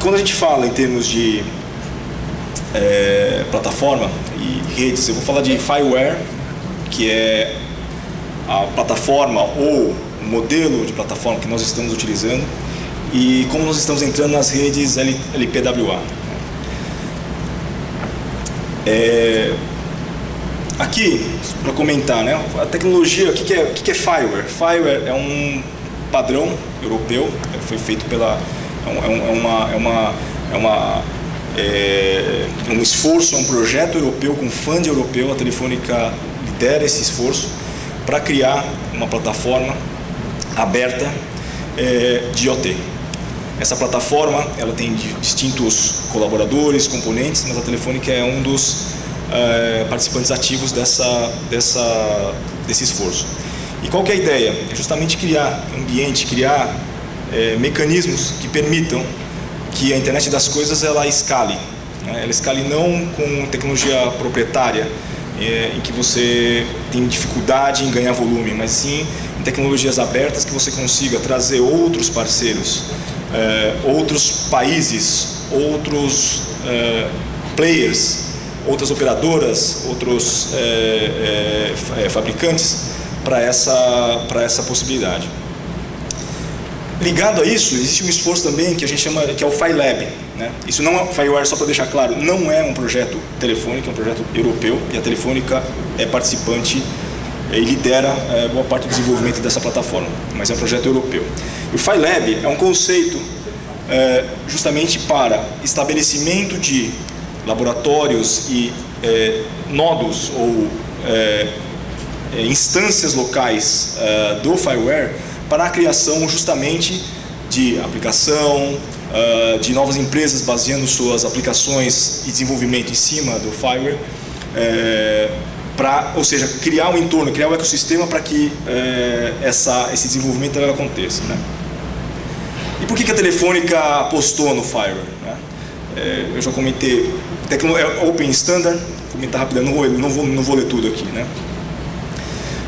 quando a gente fala em termos de é, plataforma e redes, eu vou falar de Fireware, que é a plataforma ou modelo de plataforma que nós estamos utilizando e como nós estamos entrando nas redes LPWA. É, aqui, para comentar, né, a tecnologia, o que, que, é, o que, que é Fireware? Fireware é um padrão europeu, foi feito pela. É, é, é uma, é uma, é uma é um esforço, é um projeto europeu com fundo europeu. A Telefônica lidera esse esforço para criar uma plataforma aberta é, de IoT. Essa plataforma ela tem distintos colaboradores, componentes, mas a Telefônica é um dos é, participantes ativos dessa, dessa, desse esforço. E qual é a ideia? É justamente criar ambiente, criar é, mecanismos que permitam que a internet das coisas ela escale. Né? Ela escale não com tecnologia proprietária, é, em que você tem dificuldade em ganhar volume, mas sim em tecnologias abertas que você consiga trazer outros parceiros, é, outros países, outros é, players, outras operadoras, outros é, é, fabricantes para essa, essa possibilidade. Ligado a isso, existe um esforço também que a gente chama que é o FiLab. Né? Isso não é só para deixar claro, não é um projeto telefônico, é um projeto europeu e a Telefônica é participante e lidera é, boa parte do desenvolvimento dessa plataforma, mas é um projeto europeu. E o FiLab é um conceito é, justamente para estabelecimento de laboratórios e é, nodos ou é, é, instâncias locais é, do Fireware para a criação justamente de aplicação, uh, de novas empresas baseando suas aplicações e desenvolvimento em cima do Fireware, é, pra, ou seja, criar um entorno, criar um ecossistema para que é, essa, esse desenvolvimento aconteça. Né? E por que, que a Telefônica apostou no Fireware? Né? É, eu já comentei, tecno, é Open Standard, vou comentar rapidamente, não vou, não vou, não vou ler tudo aqui. Né?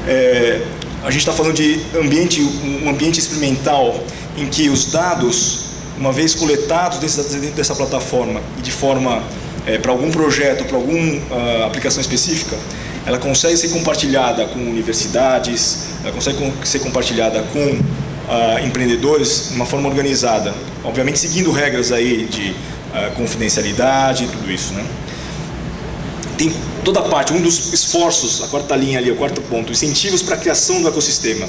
É, a gente está falando de ambiente, um ambiente experimental em que os dados, uma vez coletados dentro dessa plataforma e de forma é, para algum projeto, para alguma uh, aplicação específica, ela consegue ser compartilhada com universidades, ela consegue ser compartilhada com uh, empreendedores de uma forma organizada, obviamente seguindo regras aí de uh, confidencialidade e tudo isso, né? Tem toda a parte, um dos esforços, a quarta linha ali, o quarto ponto, incentivos para a criação do ecossistema.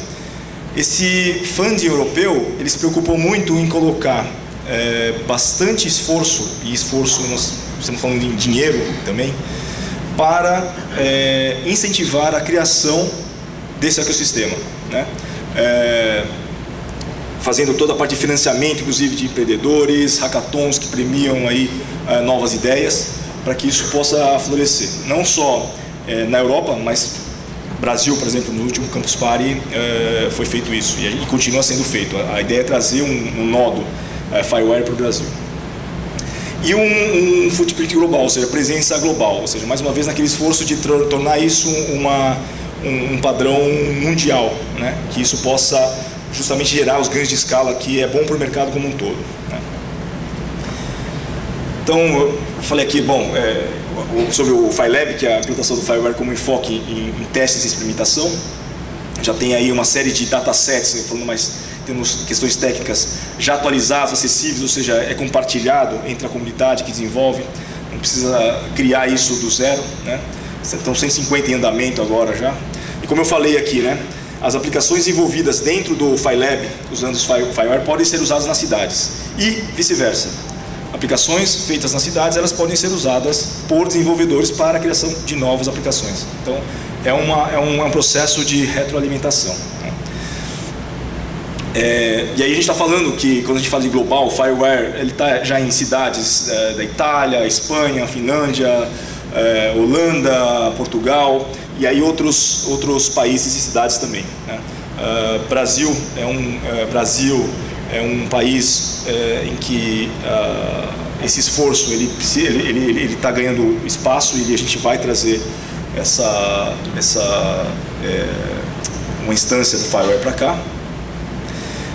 Esse funding europeu, ele se preocupou muito em colocar é, bastante esforço, e esforço, nós estamos falando em dinheiro também, para é, incentivar a criação desse ecossistema. Né? É, fazendo toda a parte de financiamento, inclusive de empreendedores, hackathons que premiam aí é, novas ideias para que isso possa florescer. Não só é, na Europa, mas Brasil, por exemplo, no último Campus Party é, foi feito isso e, e, continua sendo feito. A, a ideia é trazer um, um nodo é, Firewire para o Brasil. E um, um footprint global, ou seja, presença global, ou seja, mais uma vez naquele esforço de tornar isso uma, um, um padrão mundial, né? que isso possa justamente gerar os ganhos de escala que é bom para o mercado como um todo. Né? Então, eu falei aqui, bom, é, sobre o FileLab, que é a implantação do Fireware como enfoque em, em, testes e experimentação. Já tem aí uma série de datasets, falando mais temos questões técnicas já atualizados, acessíveis, ou seja, é compartilhado entre a comunidade que desenvolve, não precisa criar isso do zero, né? Estão 150 em andamento agora já. E como eu falei aqui, né? As aplicações envolvidas dentro do FileLab, usando os Fireware, podem ser usadas nas cidades e vice-versa aplicações feitas nas cidades, elas podem ser usadas por desenvolvedores para a criação de novas aplicações. Então, é, uma, é, um, é um processo de retroalimentação. Né? É, e aí a gente está falando que, quando a gente fala de global, Fireware ele está já em cidades é, da Itália, Espanha, Finlândia, é, Holanda, Portugal, e aí outros, outros países e cidades também. Né? Uh, Brasil é um uh, Brasil é um país é, em que uh, esse esforço ele ele ele ele está ganhando espaço e a gente vai trazer essa essa é, uma instância do Fireware para cá.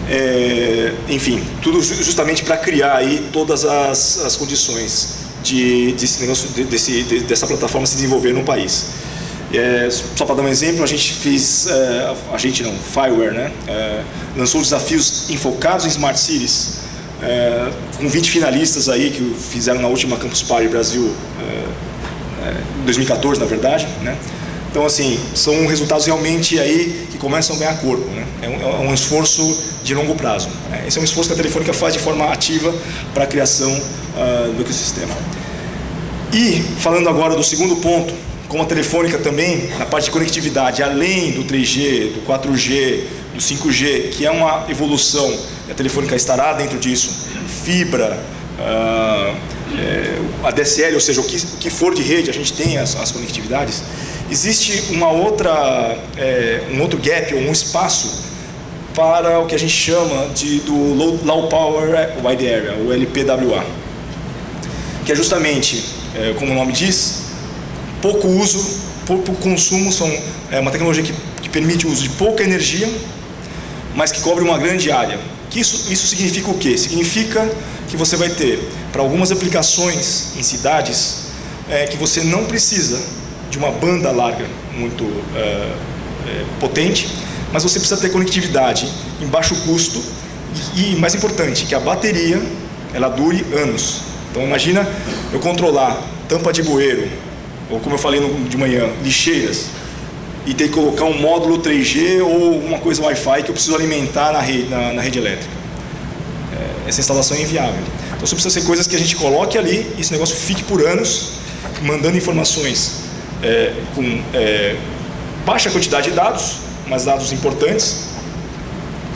é, enfim, tudo justamente para criar aí todas as, as condições de, desse negócio, de, desse, de, dessa plataforma se desenvolver no país. É, só para dar um exemplo, a gente fez, é, a gente não, Fireware, né, é, lançou desafios enfocados em Smart Cities, é, com 20 finalistas aí que fizeram na última Campus Party Brasil, é, 2014 é, na verdade, né, então, assim, são resultados realmente aí que começam a ganhar corpo. Né? É, um, é um esforço de longo prazo. Né? Esse é um esforço que a Telefônica faz de forma ativa para a criação uh, do ecossistema. E, falando agora do segundo ponto, como a Telefônica também, na parte de conectividade, além do 3G, do 4G, do 5G, que é uma evolução, a Telefônica estará dentro disso, fibra, uh, é, a DSL, ou seja, o que, for de rede, a gente tem as, as conectividades, existe uma outra, é, um outro gap, ou um espaço para o que a gente chama de do Low, low Power Wide Area, o LPWA, que é justamente, é, como o nome diz, pouco uso, pouco consumo, são é uma tecnologia que, que permite o uso de pouca energia, mas que cobre uma grande área. Que isso, isso significa o quê? Significa que você vai ter, para algumas aplicações em cidades, é, que você não precisa de uma banda larga muito é, é, potente, mas você precisa ter conectividade em baixo custo e, e, mais importante, que a bateria ela dure anos. Então imagina eu controlar tampa de bueiro, ou como eu falei de manhã, lixeiras, e ter que colocar um módulo 3G ou uma coisa Wi-Fi que eu preciso alimentar na rede, na, na rede elétrica. É, essa instalação é inviável. Então isso precisa ser coisas que a gente coloque ali e esse negócio fique por anos mandando informações é, com é, baixa quantidade de dados, mas dados importantes,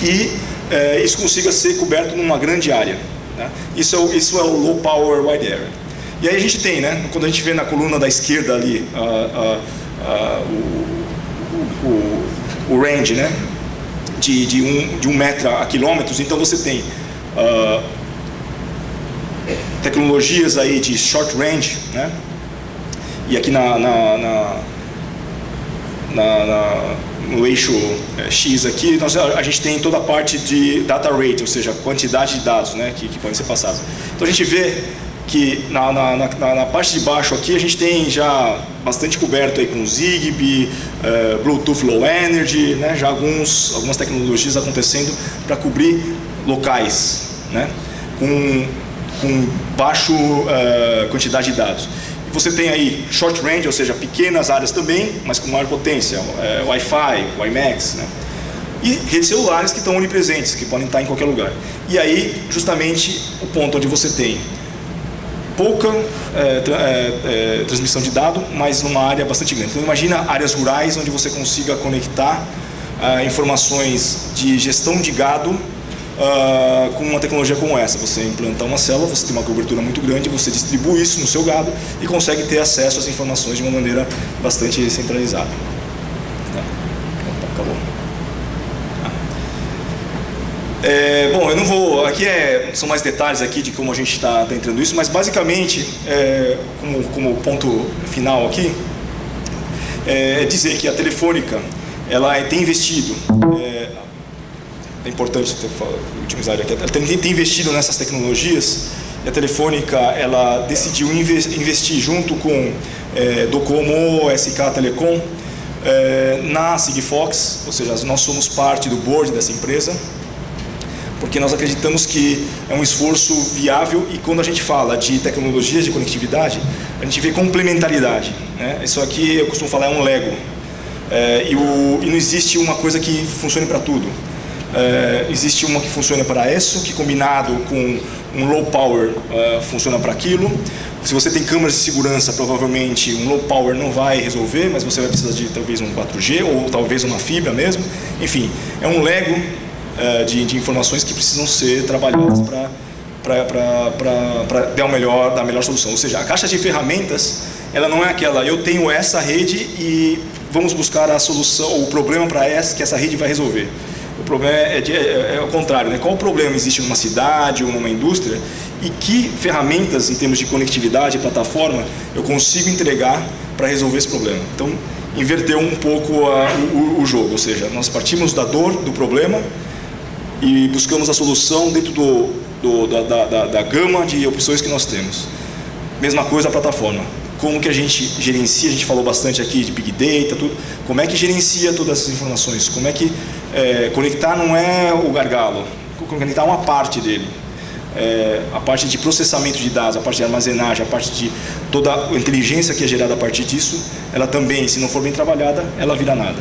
e é, isso consiga ser coberto numa grande área. Né? Isso, é o, isso é o Low Power Wide Area. E aí a gente tem, né, quando a gente vê na coluna da esquerda ali a, a, a, o, o, o, range né, de, de, um, de um metro a quilômetros, então você tem uh, tecnologias aí de short range, né, e aqui na, na, na, na no eixo é, X aqui, nós, a gente tem toda a parte de data rate, ou seja, quantidade de dados né, que, que podem ser passados. Então a gente vê que na, na, na, na, parte de baixo aqui a gente tem já bastante coberto aí com Zigbee, uh, Bluetooth Low Energy, né, já alguns, algumas tecnologias acontecendo para cobrir locais, né, com, com baixo uh, quantidade de dados. Você tem aí short range, ou seja, pequenas áreas também, mas com maior potência, é, Wi-Fi, WiMAX, né? E redes celulares que estão onipresentes, que podem estar em qualquer lugar. E aí, justamente, o ponto onde você tem pouca é, é, é, transmissão de dado, mas numa área bastante grande. Então, imagina áreas rurais onde você consiga conectar ah, informações de gestão de gado uh, com uma tecnologia como essa. Você implanta uma célula, você tem uma cobertura muito grande, você distribui isso no seu gado e consegue ter acesso às informações de uma maneira bastante centralizada. Tá. acabou. É, bom, eu não vou. Aqui é, são mais detalhes aqui de como a gente está tá entrando isso, mas basicamente, é, como, como ponto final aqui, é dizer que a Telefônica ela tem investido é, é importante utilizar aqui. Ela tem, tem investido nessas tecnologias e a Telefônica ela decidiu investir junto com é, Docomo, SK Telecom, é, na Sigfox, ou seja, nós somos parte do board dessa empresa, porque nós acreditamos que é um esforço viável e quando a gente fala de tecnologias de conectividade, a gente vê complementaridade. Né? Isso aqui eu costumo falar é um Lego. É, e, o, e não existe uma coisa que funcione para tudo. Uh, existe uma que funciona para isso, que combinado com um low power uh, funciona para aquilo. Se você tem câmeras de segurança, provavelmente um low power não vai resolver, mas você vai precisar de talvez um 4G ou talvez uma fibra mesmo. Enfim, é um lego uh, de, de, informações que precisam ser trabalhadas para dar, melhor, dar a melhor solução. Ou seja, a caixa de ferramentas, ela não é aquela, eu tenho essa rede e vamos buscar a solução, o problema para essa que essa rede vai resolver. O problema é, de, é, é, o contrário, né? Qual o problema existe numa cidade ou numa indústria e que ferramentas em termos de conectividade plataforma eu consigo entregar para resolver esse problema? Então, inverteu um pouco a, o, o, jogo, ou seja, nós partimos da dor do problema e buscamos a solução dentro do, do da, da, da gama de opções que nós temos. Mesma coisa a plataforma. Como que a gente gerencia, a gente falou bastante aqui de Big Data, tudo. Como é que gerencia todas essas informações? Como é que é, conectar não é o gargalo, conectar uma parte dele. É, a parte de processamento de dados, a parte de armazenagem, a parte de toda a inteligência que é gerada a partir disso, ela também, se não for bem trabalhada, ela vira nada.